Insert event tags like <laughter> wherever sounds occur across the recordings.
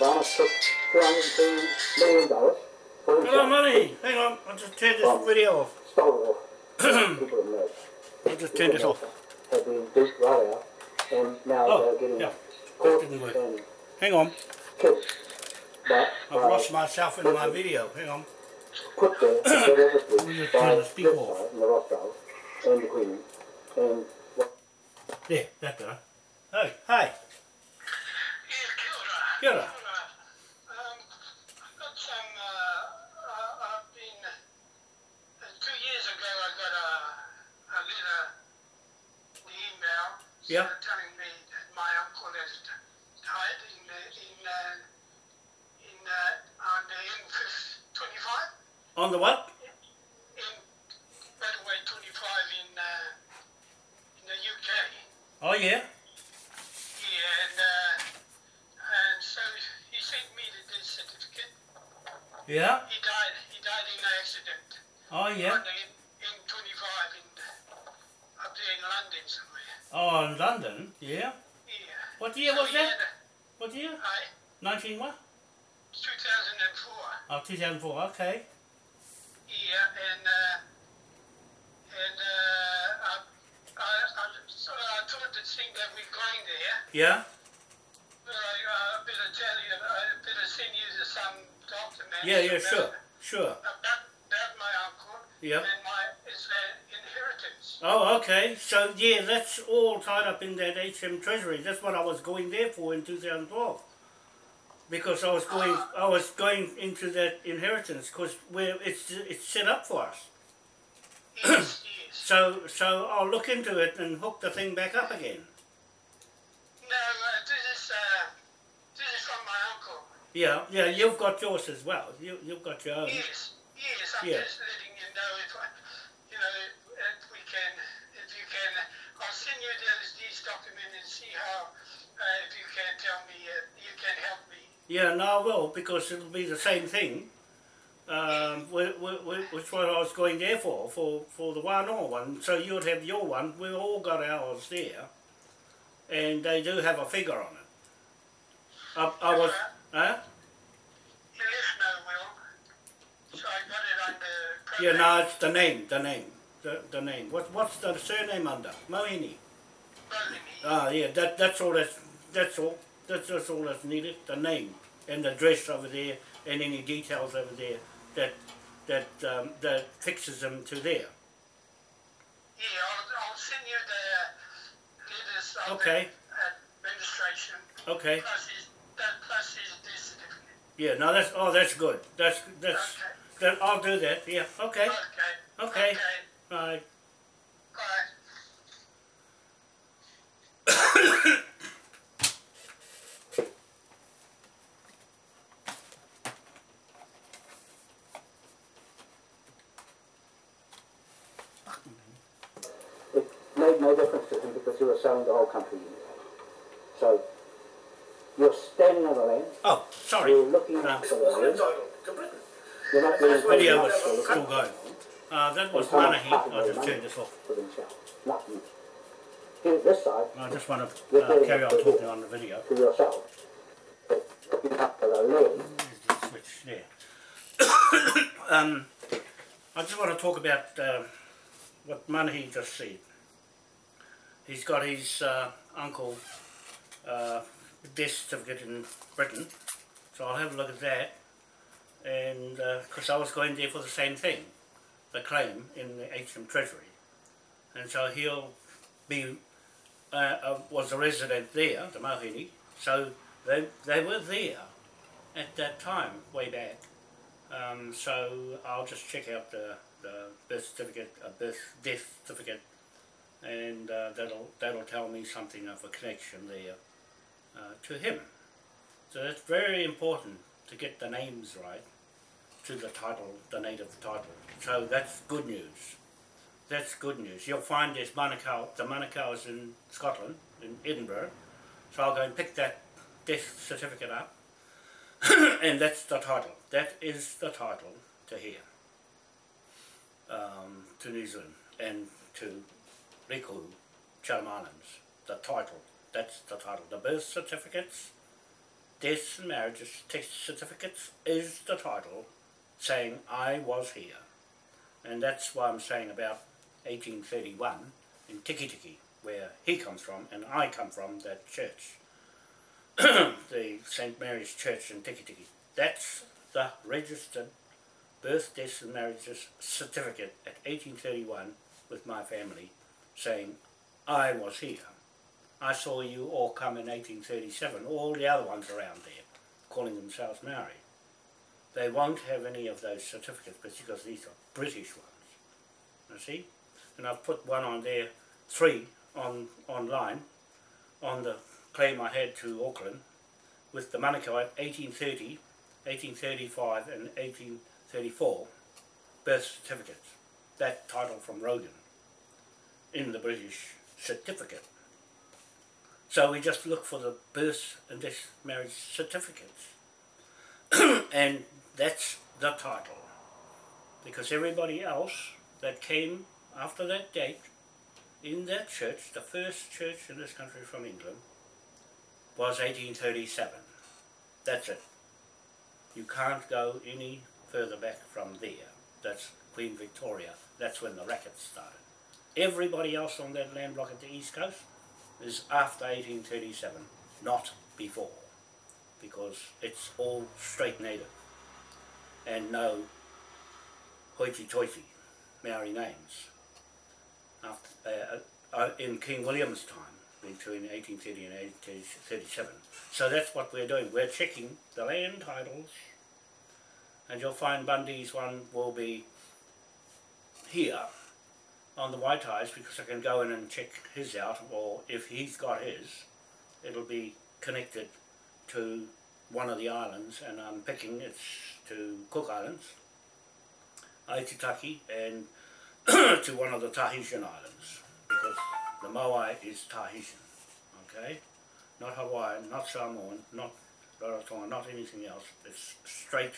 Obama took $202 million for himself. Hello, money. Hang on, I'll just turn this From- video off. Stole it off people in there. I'll just turn this off. Have been beat right out, and now Oh, they're getting yeah. caught Didn't work. and Hang on, killed. But I've by lost myself in my video. Hang on. put there, they're obviously Will you by the speaker off? Rothschild and the Rothschilds and the Queen and what There, that guy. Hey, hi. Yeah, Kia kia ora. ora. Um, I've got some, uh, uh, I've been, uh, two years ago I got a, a letter, the email, Yeah. uh, telling me that my uncle has died in, in, uh, in, uh, on the M25, On the what? in Motorway 25 in, uh, in the UK. Oh, yeah. Yeah, and, uh, and so he sent me the death certificate. Yeah. He died. He died in an accident Oh, yeah. on the M25 in up there in London somewhere. Oh, in London. Yeah. Yeah. What year was that? What year? Aye, 19 what? 2004. Oh, 2004. Okay. Yeah, and uh, and uh, I, I, I, so I thought the thing that we're going there. Yeah. But I, I better tell you. I better send you some documents. Yeah, yeah, sure. Sure. About, about my uncle. Yeah. And Oh, okay. So, yeah, that's all tied up in that HM Treasury. That's what I was going there for in 2012. Because I was going, I was going into that inheritance because where it's it's set up for us. Yes, <clears throat> yes. So, so I'll look into it and hook the thing back up again. No, uh, this is uh, this is from my uncle. Yeah, yeah. You've got yours as well. You you've got your own. Yes, yes. I'm Yeah. just letting you know if I, you know, if we can, if you can, I'll send you those, these documents and see how, uh, if you can tell me, uh, you can help me. Yeah, no, I will because it'll be the same thing. Um, whi- whi- whi- which one I was going there for, for, for the one or one. So you'd have your one. We've all got ours there, and they do have a figure on it. I, I was, huh? You left no will, so I got it on the. Yeah, no, it's the name, the name, the, the name. What, what's the surname under? Mauheni. Botany. Ah, yeah, that, that's all that's, that's all. That's, that's all that's needed, the name and the address over there and any details over there that, that, um, that fixes them to there. Yeah, I'll, I'll send you the letters of Okay. the administration. Okay, Plus his, that plus his death certificate. yeah, no, that's, oh, that's good. That's, that's, Okay. that, I'll do that, yeah, okay, Okay. Okay. Okay. right. Bye. it made no difference to him because he was selling the whole country. So you're standing on the land, Oh, sorry, you're looking No. at the land, you're not doing video much was still going. Uh, that was And Manahi, I'll just money turn this off. For themselves, nothing. Here, this side, I just want to uh, carry on talking on the video. to yourself, looking up to the land. Switch there. <coughs> um, I just want to talk about uh, what Manahi just said. He's got his uh, uncle uh, death certificate in Britain, so I'll have a look at that. And because I was going there for the same thing, the claim in the HM Treasury, and so he'll be uh, uh, was a resident there, the Mauheni, so they they were there at that time, way back. Um, so I'll just check out the, the birth certificate, uh, birth death certificate, and uh, that'll that'll tell me something of a connection there uh, to him. So it's very important to get the names right to the title, the native title. So that's good news. That's good news. You'll find there's Manukau, the Manukau is in Scotland, in Edinburgh. So I'll go and pick that death certificate up <coughs> and that's the title. That is the title to here, um, to New Zealand and to Riku, Chatham Islands. The title. That's the title. The birth certificates Deaths and Marriages Certificates is the title saying I was here. And that's why I'm saying about 1831 in Tikitiki, where he comes from and I come from, that church. <clears throat> the St. Mary's Church in Tikitiki. That's the registered birth, deaths and marriages certificate at 1831 with my family saying I was here. I saw you all come in 1837, all the other ones around there, calling themselves Maori. They won't have any of those certificates because these are British ones. You see? And I've put one on there, three on online, on the claim I had to Auckland, with the Manukau 1830, 1835 and 1834 birth certificates. That title from Rogan in the British certificate. So we just look for the birth and death marriage certificates. <clears throat> and that's the title. Because everybody else that came after that date in that church, the first church in this country from England, was 1837. That's it. You can't go any further back from there. That's Queen Victoria. That's when the racket started. Everybody else on that land block at the east coast is after 1837, not before, because it's all straight native and no hoity-toity Maori names. After, uh, uh, in King William's time, between 1830 and 1837. So that's what we're doing. We're checking the land titles, and you'll find Bundy's one will be here on the white eyes because I can go in and check his out or if he's got his it'll be connected to one of the islands and I'm picking it's to Cook Islands Aitutaki and <clears throat> to one of the Tahitian islands because the Moai is Tahitian okay? Not Hawaiian, not Samoan, not Rarotonga, not anything else. It's straight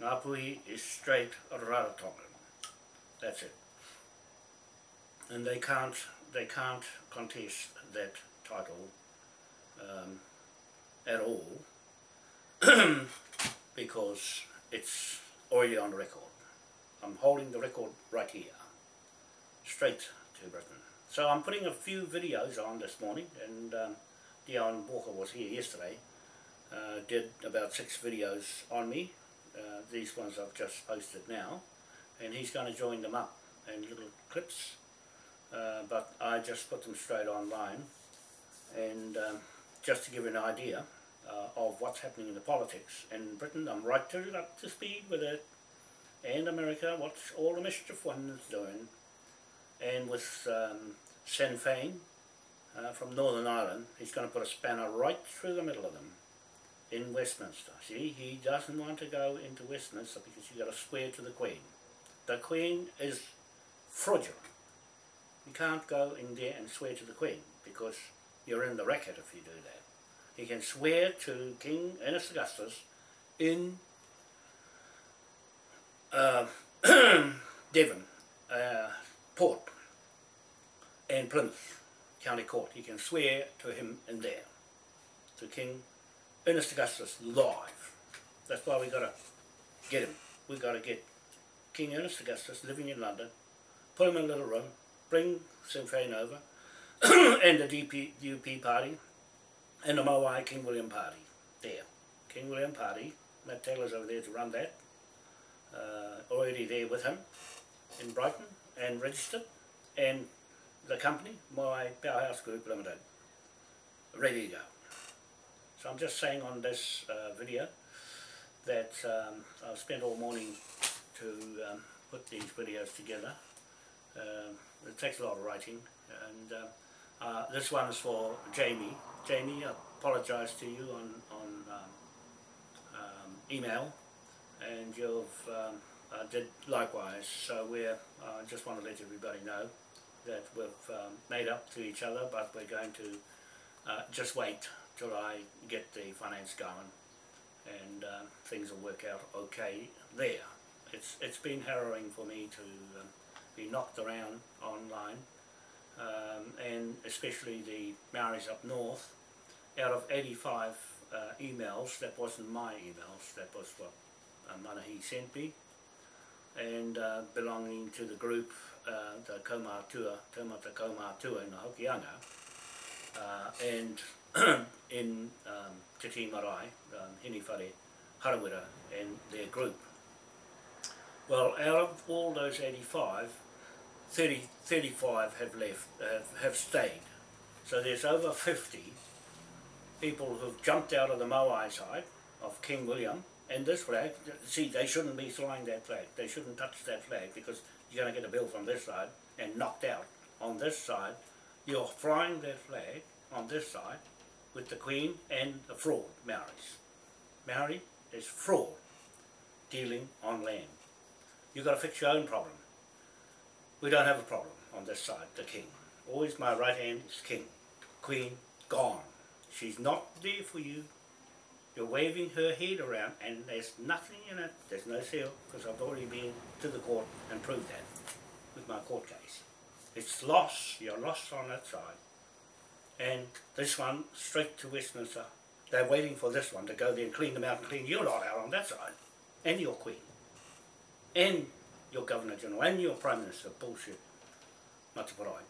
Ngāpuhi is straight Rarotonga. That's it and they can't they can't contest that title um, at all <clears throat> because it's already on record. I'm holding the record right here, straight to Britain. So I'm putting a few videos on this morning, and um, Dion Walker was here yesterday, uh, did about six videos on me. Uh, these ones I've just posted now, and he's going to join them up and little clips uh, but I just put them straight online and um, just to give you an idea uh, of what's happening in the politics in Britain I'm right to up to speed with it and America what's all the mischief one is doing and with um, Sinn Féin uh, from Northern Ireland he's going to put a spanner right through the middle of them in Westminster. See, he doesn't want to go into Westminster because you've got to swear to the Queen. The Queen is fraudulent. You can't go in there and swear to the Queen because you're in the racket if you do that. You can swear to King Ernest Augustus in uh, <clears throat> Devon, uh, Port, and Plymouth County Court. You can swear to him in there, to King Ernest Augustus live. That's why we've got to get him. We've got to get King Ernest Augustus living in London, put him in a little room, bring Sinn Féin over, <clears throat> and the DP, DUP party, and the Moai King William party, there. King William party, Matt Taylor's over there to run that, uh, already there with him in Brighton, and registered, and the company, Moai Powerhouse Group Limited, ready to go. So I'm just saying on this uh, video that um, I've spent all morning to um, put these videos together. Uh, it takes a lot of writing and uh, uh, this one is for Jamie. Jamie, I apologise to you on, on um, um, email and you've um, uh, did likewise so we're I just want to let everybody know that we've um, made up to each other but we're going to uh, just wait till I get the finance going and uh, things will work out okay there. It's, it's been harrowing for me to um, be knocked around online um, and especially the Maoris up north out of 85 uh, emails. That wasn't my emails. That was what uh, Manahi sent me. And uh, belonging to the group, uh, the Kaumatua, Taumata Kaumatua in the Hokianga. Uh, and <clears throat> in um, Te Tii Marae, um, Harawira and their group. Well, out of all those 85, 30, 35 have left, have, have stayed. So there's over 50 people who've jumped out of the Moai side of King William and this flag. See, they shouldn't be flying that flag. They shouldn't touch that flag because you're going to get a bill from this side and knocked out on this side. You're flying that flag on this side with the Queen and the fraud, Maoris. Maori is fraud dealing on land. You've got to fix your own problem. We don't have a problem on this side, the king. Always my right hand is king. Queen, gone. She's not there for you. You're waving her head around and there's nothing in it. There's no seal because I've already been to the court and proved that with my court case. It's lost. You're lost on that side. And this one straight to Westminster. They're waiting for this one to go there and clean them out and clean your lot out on that side. And your queen. And your Governor General and your Prime Minister. Bullshit. Matiparai.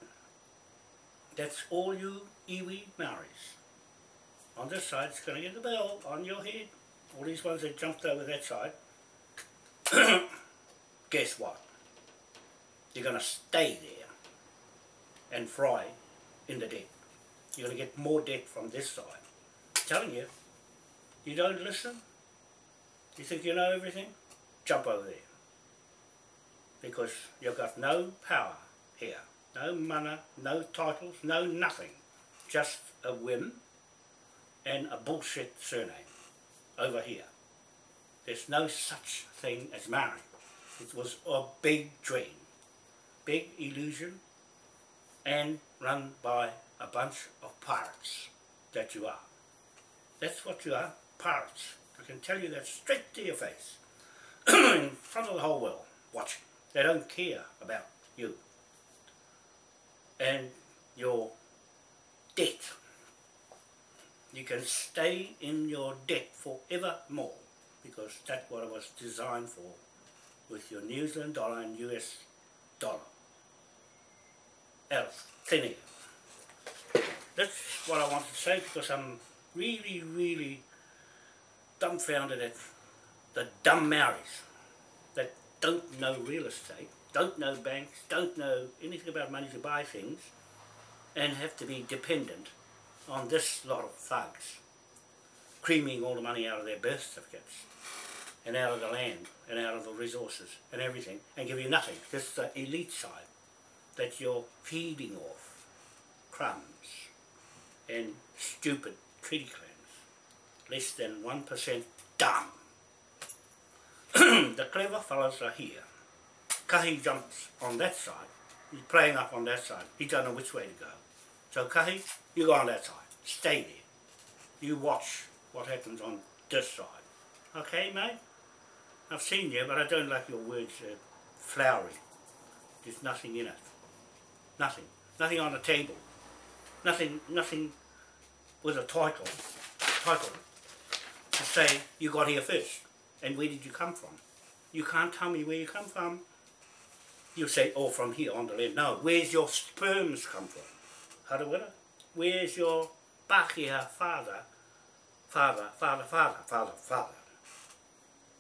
That's all you iwi Maoris. On this side, it's going to get the bell on your head. All these ones that jumped over that side. <coughs> Guess what? You're going to stay there and fry in the debt. You're going to get more debt from this side. I'm telling you, you don't listen. You think you know everything? Jump over there. Because you've got no power here. No money, no titles, no nothing. Just a whim and a bullshit surname over here. There's no such thing as Maori. It was a big dream, big illusion, and run by a bunch of pirates that you are. That's what you are, pirates. I can tell you that straight to your face, <clears throat> in front of the whole world, watching. They don't care about you and your debt. You can stay in your debt forevermore because that's what it was designed for with your New Zealand dollar and US dollar. Else, thin air. That's what I want to say because I'm really, really dumbfounded at the dumb Maoris don't know real estate don't know banks, don't know anything about money to buy things, and have to be dependent on this lot of thugs creaming all the money out of their birth certificates and out of the land and out of the resources and everything and give you nothing, just the elite side that you're feeding off crumbs and stupid treaty claims. Less than 1% dumb. <clears throat> the clever fellows are here Kahi jumps on that side. He's playing up on that side. He don't know which way to go. So Kahi, you go on that side. Stay there. You watch what happens on this side. Okay, mate? I've seen you, but I don't like your words uh, flowery. There's nothing in it. Nothing. Nothing on the table. Nothing, nothing with a title, title to say you got here first and where did you come from. You can't tell me where you come from you say, oh, from here on the land. No, where's your sperms come from? Harawira? Where's your Pākehā father, father, father, father, father, father?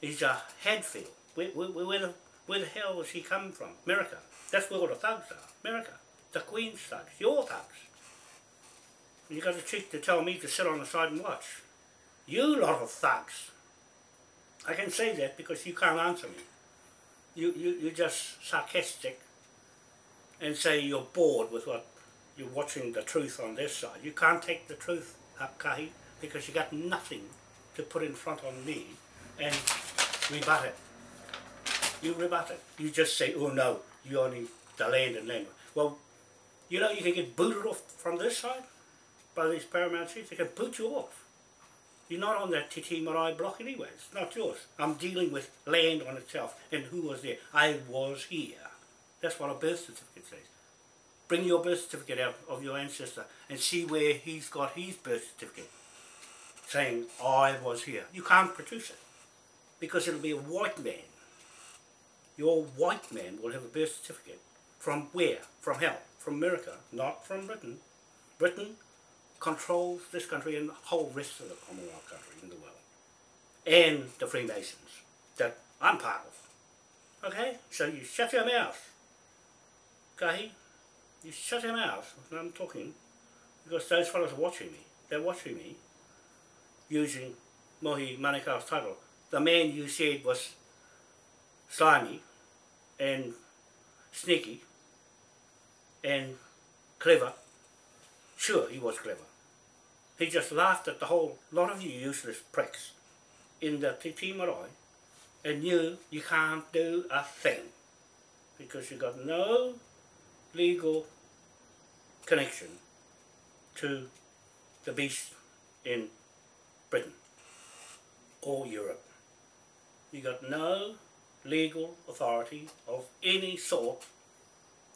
He's a Hadfield. Where, where, where, the, where the hell was he come from? America. That's where all the thugs are. America. The Queen's thugs. Your thugs. You got the cheek to tell me to sit on the side and watch. You lot of thugs. I can say that because you can't answer me you, you, you're just sarcastic and say you're bored with what you're watching the truth on this side. You can't take the truth, up, Kahi, because you got nothing to put in front of me and rebut it. You rebut it. You just say, oh no, you only the land and land. Well, you know you can get booted off from this side by these paramount chiefs. They can boot you off. You're not on that Te Tii Marae block anyway. It's not yours. I'm dealing with land on itself and who was there. I was here. That's what a birth certificate says. Bring your birth certificate out of your ancestor and see where he's got his birth certificate. saying, I was here. You can't produce it because it'll be a white man. Your white man will have a birth certificate. From where? From hell. From America, not from Britain. Britain controls this country and the whole rest of the Commonwealth countries in the world. And the Freemasons that I'm part of. Okay? So you shut your mouth. Okay? You shut your mouth when I'm talking because those fellows are watching me. They're watching me using Mohi Manukau's title. The man you said was slimy and sneaky and clever. Sure, he was clever. He just laughed at the whole lot of you useless pricks in the Marae and knew you can't do a thing because you've got no legal connection to the beast in Britain or Europe. You got no legal authority of any sort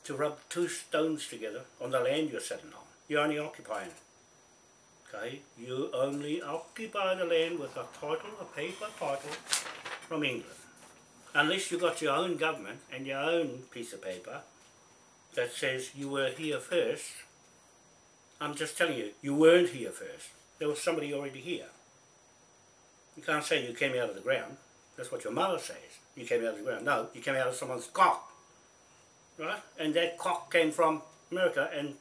to rub two stones together on the land you're sitting on. You're only occupying it. Okay? You only occupy the land with a title, a paper title from England. Unless you've got your own government and your own piece of paper that says you were here first, I'm just telling you, you weren't here first. There was somebody already here. You can't say you came out of the ground. That's what your mother says. You came out of the ground. No, you came out of someone's cock. Right? And that cock came from America and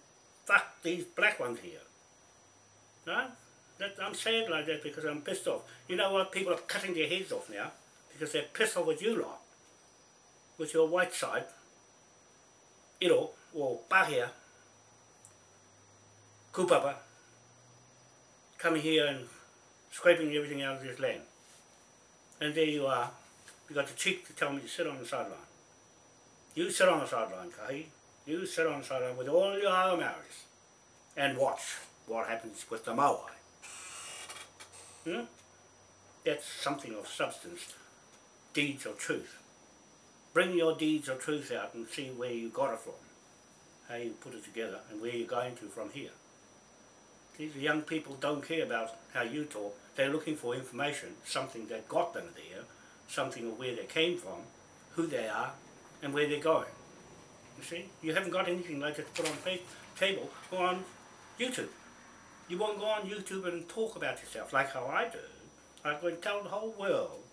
fuck these black ones here. That, I'm saying like that because I'm pissed off. You know what? People are cutting their heads off now because they're pissed off with you lot. With your white side. Iro, or Pahia, Kupapa, coming here and scraping everything out of this land. And there you are. You got the cheek to tell me to sit on the sideline. You sit on the sideline, Kahi. You sit on the sideline with all your other Maoris and watch what happens with the Maui. Hmm? That's something of substance, deeds of truth. Bring your deeds of truth out and see where you got it from, how you put it together and where you're going to from here. These young people don't care about how you talk. They're looking for information, something that got them there, something of where they came from, who they are, and where they're going. You see? You haven't got anything like that to put on the table or on YouTube. You won't go on YouTube and talk about yourself like how I do. I go and tell the whole world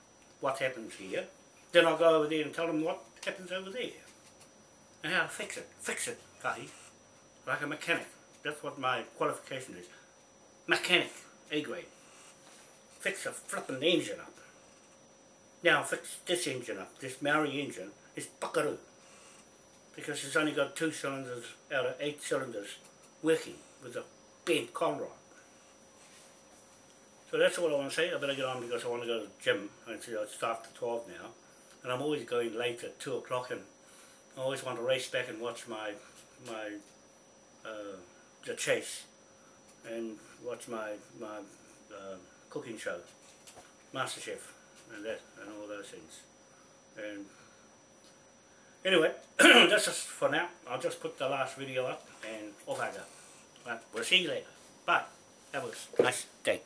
what happens here. Then I'll go over there and tell them what happens over there. And how to fix it. Fix it, buddy. Like a mechanic. That's what my qualification is. Mechanic, A grade. Fix a flipping engine up. Now fix this engine up. This Maori engine It's buckaroo. Because it's only got two cylinders out of eight cylinders working with a bent conrod. So that's all I want to say. I better get on because I want to go to the gym. I see it's after 12 now. And I'm always going late at 2 o'clock and I always want to race back and watch my my uh, the chase and watch my my uh, cooking show, MasterChef and that and all those things. And anyway, <clears throat> that's just for now. I'll just put the last video up and off I go. Right, we'll see you later. Bye. Have a nice day.